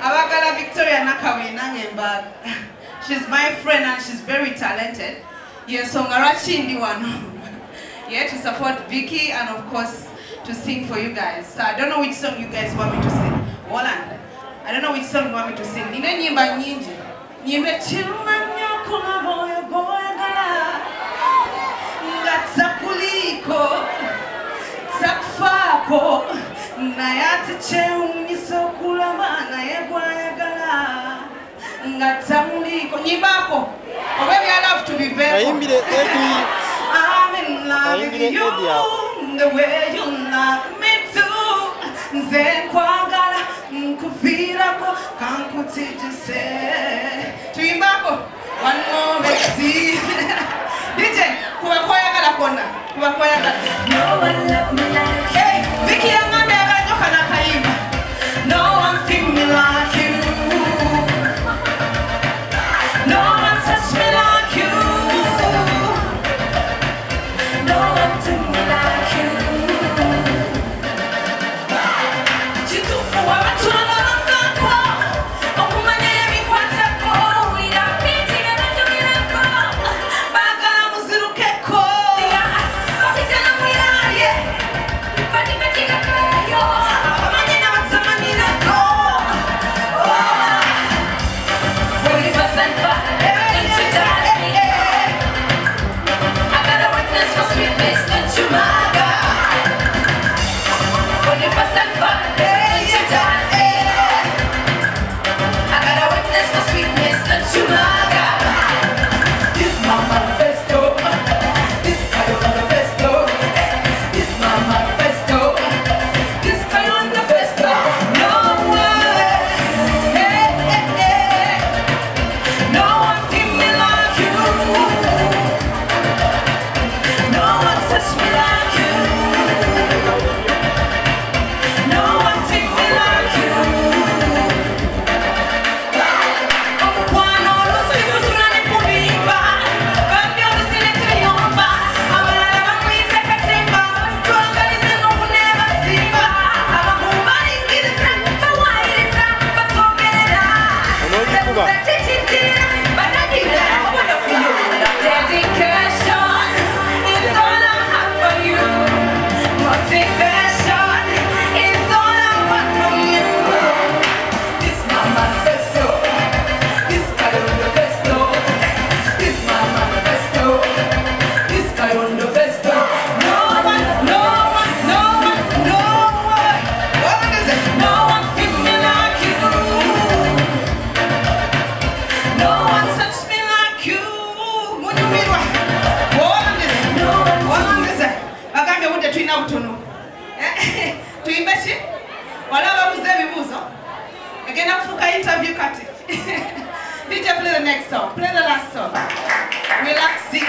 Abakala Victoria Nakawe Nangemba. She's my friend and she's very talented. Yes, so Ongarachi Ndiwano. Yeah, to support Vicky and of course to sing for you guys. So I don't know which song you guys want me to sing. Woland. I don't know which song you want me to sing. Nina nyimba nyinji. Nyimbe chiluma nyoko na boyo gala. Nga tsakuliko. Tsakfako. Tsakfako. naye ati kyewuunyisa okulaba naye gwayagala. Nga tamuliiko nyibaako. Oba ebyalaavu tubiveekoayimbire edi ayimbire edi awo. The way you love me too nze nkwagala nkuviirako kankutigise tuyimbako wanmometi dj kuba kwayagala kona kuba kwayagala Welcome to Milan. Cuba. Dedication is all I have for you. Motivation. tuyimbe ki waliwo ababuuza ebibuuzo egenda kufuuka interview kati. Dj play the next song. Play the last song. Relaxing